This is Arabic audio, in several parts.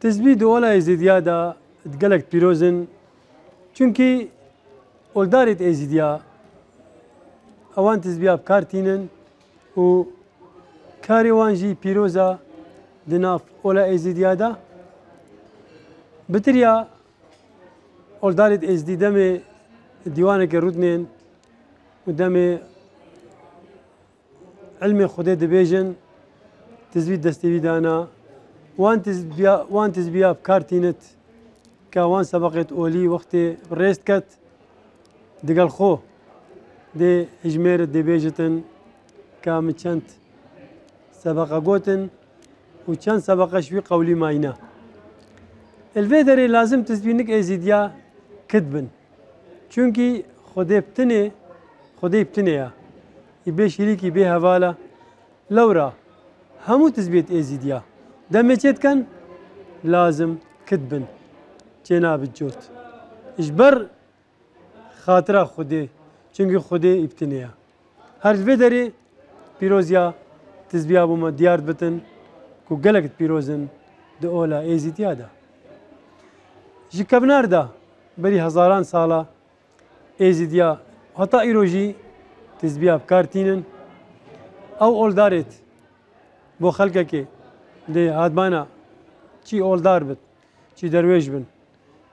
تزبید olay ezdidiya da gelek pirozin çünkü oldarit ezdidiya ewan tezbiya bikartînin û karê wan jî pîroza di nav ola êzidiya da bitiriya oldarê êzdî demê dîwaneke rûdnên û demê ilmê Xwedê dibêjin tizvî destêvîdana وان تزبیا وان تزبیا بکارتینت که وان سبقت اولی وقت ریست کت دقل خو. دي إجمير دي بيجتن. كام چند سبقة قوتن. وچند سبقة شوي قولي ماينا الفيدري لازم تزبينك إزيديا كدبن چونكي خدي بتني خدي بتني يا. يبي شريكي بي هوالا لورا همو تزبيت إزيديا. دمجت كان لازم كدبن جناب الجوت اجبر خاطرة خودي چونکی خودی ابتنیا هر وی داری پیروزیا تزبیا بوما دیار بتن کو گلکت پیروزن دو اولا ایزیت یادا جی کبنار دا بری هزاران سالا ایزیدیا حتا ایروجی تزبیا بکارتینن أو اولدارت بو خلقه که ده هادمانا چی اولدار بد چی درویش بن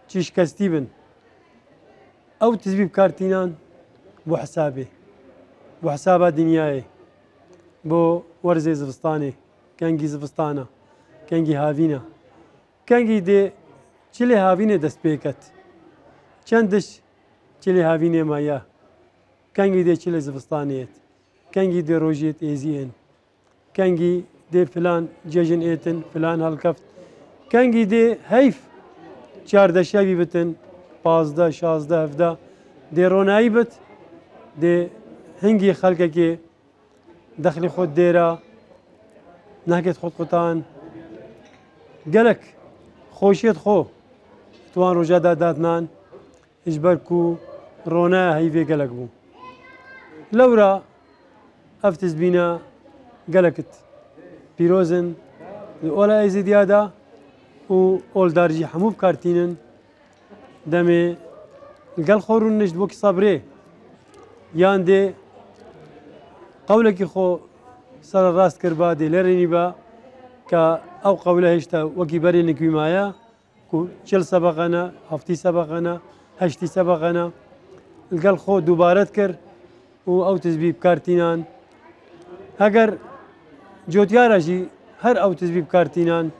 چی شکستی بن أو تزبیب کارتینان بۆ حسابێ بۆ حسابە دنیاە بۆ وەرزێ زستانێ کەنگی زستانە کەنگی هاوینە کەنگی دێ چ لێ هاوینێ دەست پێکەت چەندش چ لێ هاوینێ مایە کەنگی دێ چ لە زستانێت کەنگی دێ ڕۆژێت ئێزیێن دێ فلان جێژن ئێتن فلان هەڵکەفت کەنگی دێ هەیف چاردە شەوی بتن پازدە شازدە هەفدا دێ ڕۆنایی بت دێ هەنگی خەڵکەکێ دەخلی خۆت دێرە ناکێت خۆت قوتان گەلک خۆشیت خۆ توان ڕۆژادا دادنان هیچ بەرک و ڕۆنە هەیڤێ گەلک بوو لەورە ئەفتز بینە گەلکت پیرۆزن ئۆلا ئەیزیدیادا و ئۆلدارجی هەموو بکارتینن دەمێ گەل خۆڕون نشت بۆکی سەبرێ یان دێ قولێکی خۆ سەر ڕاست کرد با دێ لێرێنی بە کە ئەو قولە هێشتا وەکی بەرێنێکی مایە چل سەبقەنە هەفتی سەبقەنە هەشتی سەبقەنە لەگەڵ خۆ دووبارەت کرد و ئەو تزبی بکارتینان ئەگەر جۆتیارەژی هەر ئەو تزبی بکارتینان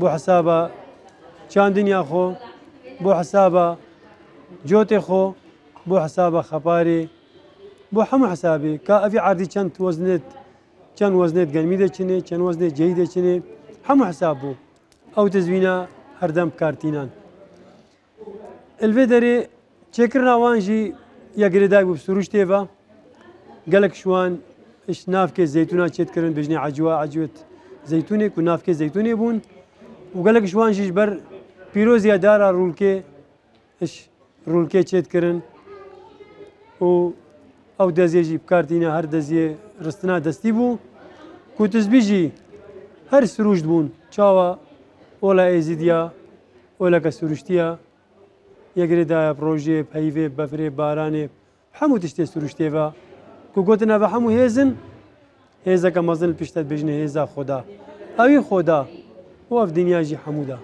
بۆ حسابە چاندنیا خۆ بۆ حسابە جۆتێ خۆ بۆ حسابە خەپارێ بۆ هەموو حسابێ کا ئەوی عادی چەند وەزنێت چەند وەزنێت گەرمی دەچنێ چەند وەزنێت جێی دەچنێ هەموو حساب بوو ئەو دەزوینە هەردەم کارتینان. ئەلێ دەرێ چێکردناوانژی یەگرێدای بوو سروش تێڤ گەلک شوان نافکێ زەتونا چێتکردن بژنی عجووە عجوێت زەتونێک و نافکێ زەتونێ بوون و گەلک شوانژیش بەر پیرۆزیە دارا ڕوولکێ ڕوولکێ چێتکردن و ئەو دەزیێژی بکارتینە هەر دەزیێ ڕستنا دەستی بوو کوتزبیژی هەر سروشت بوون چاوە ئۆلا ئێزیدیا ئۆلەکە سروشتیە یەگرێدایە ڕۆژێ پەیوێ بەفرێ بارانێ هەموو تشتێ سروشتێەوە کو گوتنە بە هەموو هێزن هێزەکە مەزن پشتت بژنە هێزا خۆدا ئەوی خۆدا و ئەف دنیاژی هەموودا